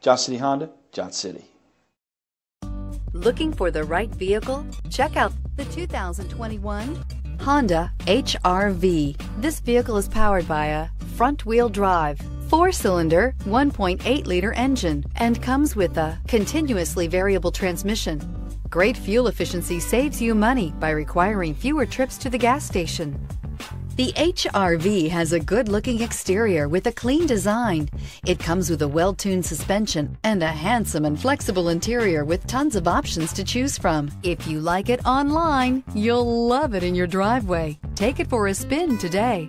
Johnson City Honda, Johnson City. Looking for the right vehicle? Check out the 2021 Honda HRV. This vehicle is powered by a front-wheel drive, four-cylinder, 1.8-liter engine and comes with a continuously variable transmission. Great fuel efficiency saves you money by requiring fewer trips to the gas station. The HRV has a good-looking exterior with a clean design. It comes with a well-tuned suspension and a handsome and flexible interior with tons of options to choose from. If you like it online, you'll love it in your driveway. Take it for a spin today.